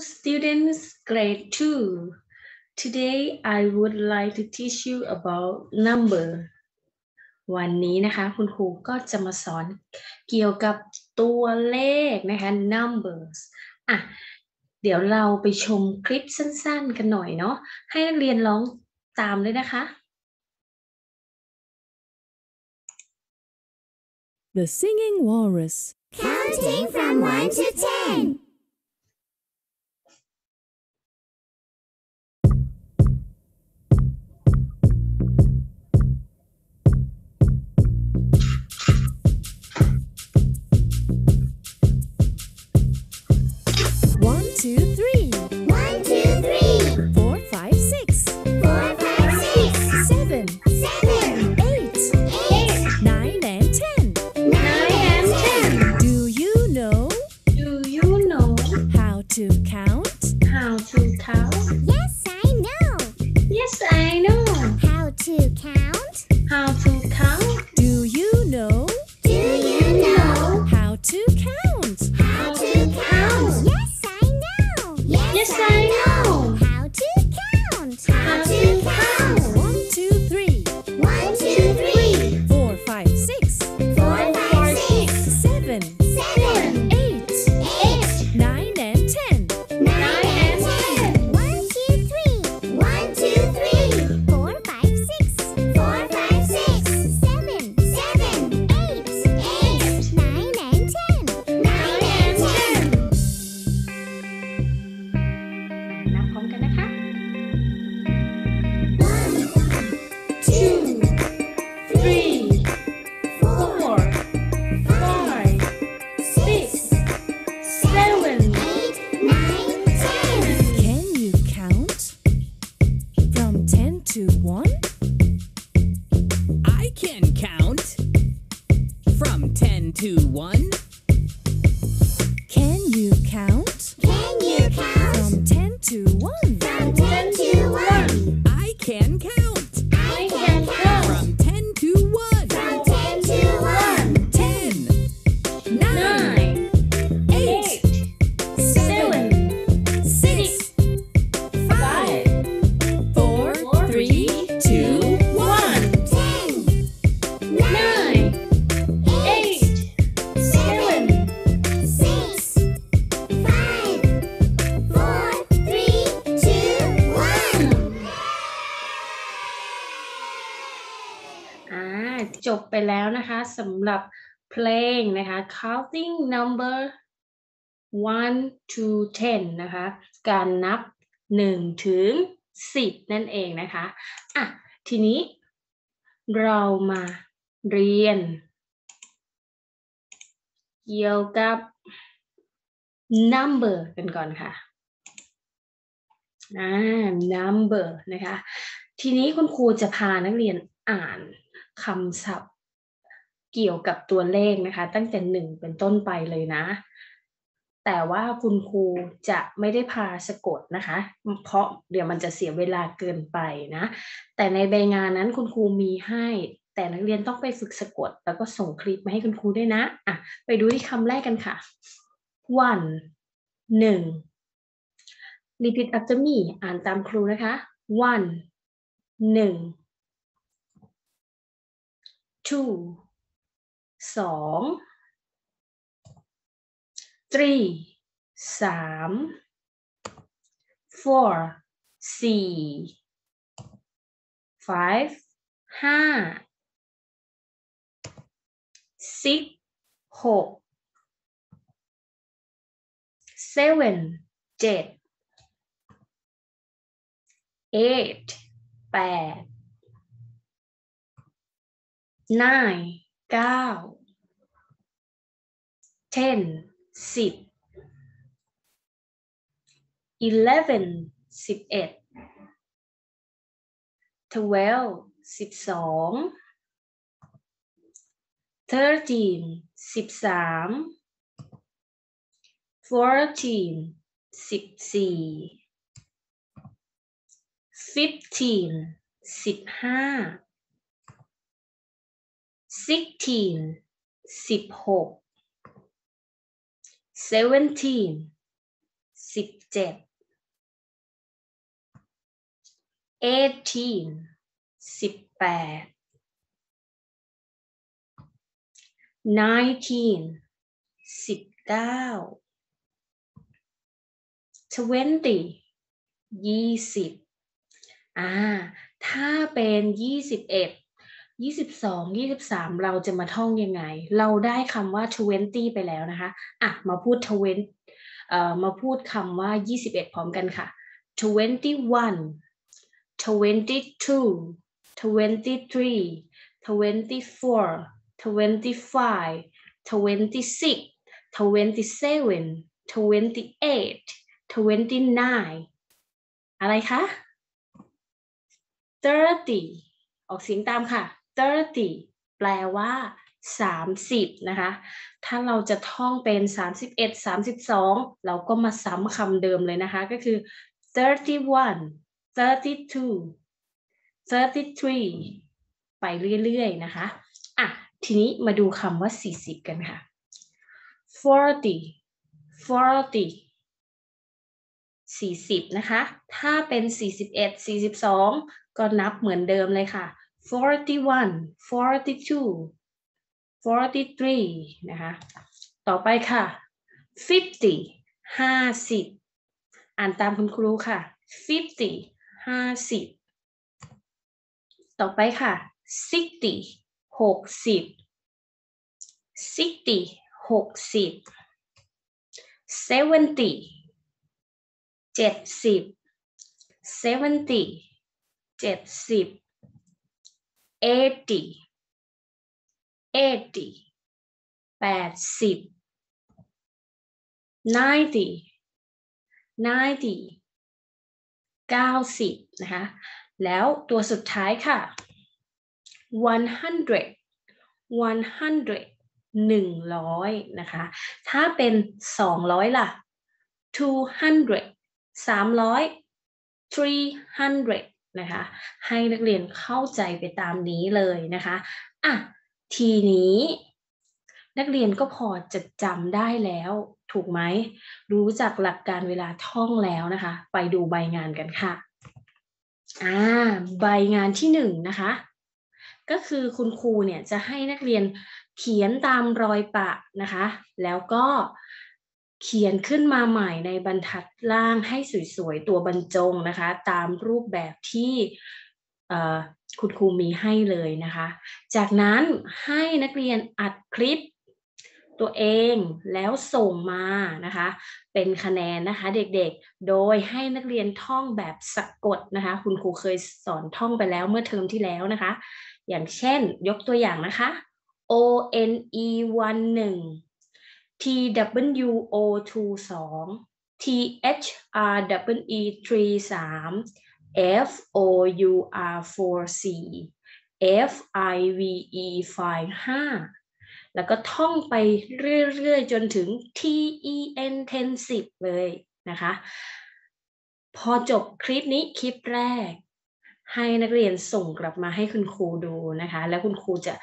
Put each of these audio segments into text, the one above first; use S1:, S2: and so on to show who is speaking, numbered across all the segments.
S1: students, grade 2. Today I would like to teach you about number. วันนี้นะคะคุณครูก็จะมาสอนเกี่ยวกับตัวเลขนะคะ numbers อะ เดี๋ยวเราไปชมคลิปสั้นๆกันหน่อยเนาะ ให้นักเรียนร้องตามเลยนะคะ
S2: The Singing Walrus.
S3: Counting from 1 to 10.
S1: ไปแล้วนะคะสำหรับเพลงนะคะ counting number one to ten นะคะ การนับหนึ่งถึงสิบนั่นเองนะคะ อะ ทีนี้เรามาเรียน เกี่ยวกับ number กันก่อนค่ะอ่า number นะคะ ทีนี้คุณครูจะพานักเรียนอ่านคำศัพท์ เกี่ยวกับตัวเลขนะคะ ตั้งแต่หนึ่งเป็นต้นไปเลยนะ แต่ว่าคุณครูจะไม่ได้พาสะกดนะคะ เพราะเดี๋ยวมันจะเสียเวลาเกินไปนะ แต่ในใบงานนั้นคุณครูมีให้ แต่นักเรียนต้องไปฝึกสะกด แล้วก็ส่งคลิปมาให้คุณครูด้วยนะอะไปดูที่คำแรกกันค่ะ one หนึ่ง repeat after me อ่านตามครูนะคะ one หนึ่ง two สอง three สาม four สี่ five ห้า six หก seven เจ็ด, eight, แปด, nine. เจ็ด eight แปด nine เก้า ten สิบ eleven สิบเอ็ด twelve สิบสอง thirteen สิบสาม fourteen สิบสี่ fifteen สิบห้า sixteen สิบหก seventeen สิบเจ็ด eighteen สิบแปด nineteen สิบเก้า twenty ยี่สิบอ่า ถ้าเป็นยี่สิบเอ็ด ยี่สิบสองยี่สิบสามเราจะมาท่องยังไง เราได้คำว่า twenty ไปแล้วนะคะ อะ มาพูด twenty เอ่อมาพูดคำว่ายี่สิบเอ็ดพร้อมกันค่ะ twenty one twenty two twenty three twenty four twenty five twenty six twenty seven twenty eight twenty nine อะไรคะ thirty ออกเสียงตามค่ะ thirty แปลว่า 30 นะคะ ถ้าเราจะท่องเป็น 31 32 เราก็มาซ้ำคำเดิมเลยนะคะ ก็คือ 31 32 33 ไปเรื่อยๆ นะคะ อะ ทีนี้มาดูคำว่า 40 กันค่ะ forty forty 40 นะคะ ถ้าเป็น 41 42 ก็นับเหมือนเดิมเลยค่ะ 41 42 43 นะคะ ต่อไปค่ะ 50 50 อ่านตามคุณครูค่ะ 50 50 ต่อไปค่ะ 60 60 60 60 70 70 70 70 eighty eighty แปดสิบ ninety ninety เก้าสิบนะคะ แล้วตัวสุดท้ายค่ะ one hundred one hundred หนึ่งร้อยนะคะ ถ้าเป็นสองร้อยล่ะ two hundred สามร้อย three hundred นะคะ ให้นักเรียนเข้าใจไปตามนี้เลยนะคะอะทีนี้ นักเรียนก็พอจะจำได้แล้ว ถูกไหม รู้จักหลักการเวลาท่องแล้วนะคะ ไปดูใบงานกันค่ะอ่าใบงานที่หนึ่งนะคะ ก็คือคุณครูเนี่ยจะให้นักเรียนเขียนตามรอยปะนะคะ แล้วก็ เขียนขึ้นมาใหม่ในบรรทัดล่างให้สวยๆ ตัวบรรจงนะคะ ตามรูปแบบที่คุณครูมีให้เลยนะคะ จากนั้นให้นักเรียนอัดคลิปตัวเองแล้วส่งมานะคะ เป็นคะแนนนะคะเด็กๆ โดยให้นักเรียนท่องแบบสะกดนะคะ คุณครูเคยสอนท่องไปแล้วเมื่อเทอมที่แล้วนะคะ อย่างเช่นยกตัวอย่างนะคะ O N E วัน หนึ่ง T W O 2 T H R W E 3 FOUR4 F I V E 5 5แล้วก็ท่องไปเรื่อยๆ จนถึง T E N 10 10 เลยนะคะ พอจบคลิปนี้คลิปแรก ให้นักเรียนส่งกลับมาให้คุณครูดูนะคะ แล้วคุณครูจะ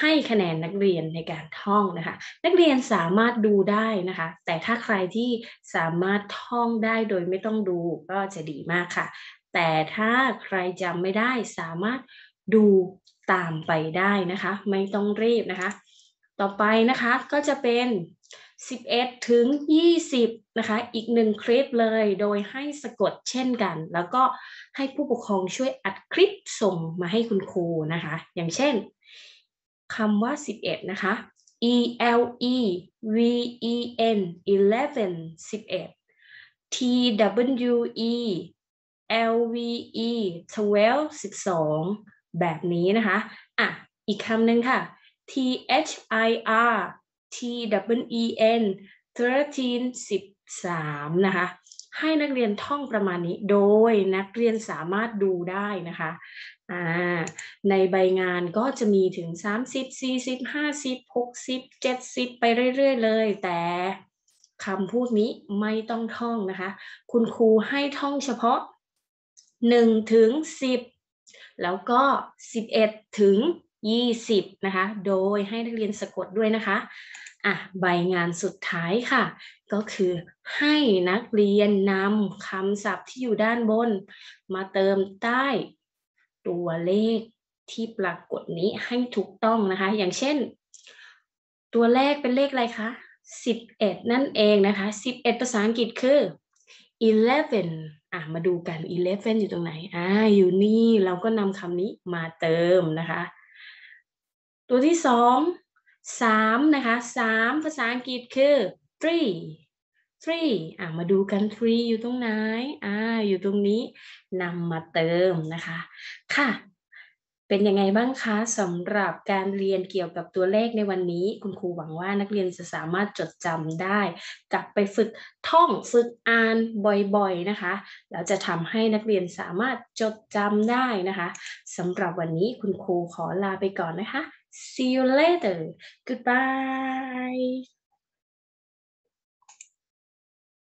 S1: ให้คะแนนนักเรียนในการท่องนะคะ นักเรียนสามารถดูได้นะคะ แต่ถ้าใครที่สามารถท่องได้โดยไม่ต้องดูก็จะดีมากค่ะ แต่ถ้าใครจำไม่ได้สามารถดูตามไปได้นะคะ ไม่ต้องรีบนะคะ ต่อไปนะคะก็จะเป็น 11 ถึง 20 นะคะ อีกหนึ่งคลิปเลย โดยให้สะกดเช่นกัน แล้วก็ให้ผู้ปกครองช่วยอัดคลิปส่งมาให้คุณครูนะคะ อย่างเช่น คำว่า 11 นะคะ e l e v e n 11 11 t w e l v e 12 12 แบบนี้นะคะ อะ อีกคำหนึ่งค่ะ t h i r t w e n 13 13 นะคะ ให้นักเรียนท่องประมาณนี้ โดยนักเรียนสามารถดูได้นะคะในใบงานก็จะมีถึง 30 40 50 60 70 ไปเรื่อยๆเลย แต่คำพูดนี้ไม่ต้องท่องนะคะ คุณครูให้ท่องเฉพาะ 1 ถึง 10 แล้วก็ 11 ถึง 20 นะคะ โดยให้นักเรียนสะกดด้วยนะคะ อะใบงานสุดท้ายค่ะ ก็คือให้นักเรียนนำคำศัพท์ที่อยู่ด้านบน มาเติมใต้ตัวเลขที่ปรากฏนี้ให้ถูกต้องนะคะ อย่างเช่น ตัวแรกเป็นเลขอะไรคะ11 นั่นเองนะคะ 11 ภาษาอังกฤษคือ eleven อะ มาดูกัน eleven อยู่ตรงไหน อ่า อยู่นี่ เราก็นำคำนี้มาเติมนะคะ ตัวที่สอง สามนะคะสามภาษาอังกฤษคือ three three อะมาดูกัน three อยู่ตรงไหน อ่า อยู่ตรงนี้นำมาเติมนะคะ ค่ะ เป็นยังไงบ้างคะสำหรับการเรียนเกี่ยวกับตัวเลขในวันนี้ คุณครูหวังว่านักเรียนจะสามารถจดจำได้ กลับไปฝึกท่องฝึกอ่านบ่อยๆนะคะ แล้วจะทำให้นักเรียนสามารถจดจำได้นะคะสำหรับวันนี้คุณครูขอลาไปก่อนนะคะ see you later. Goodbye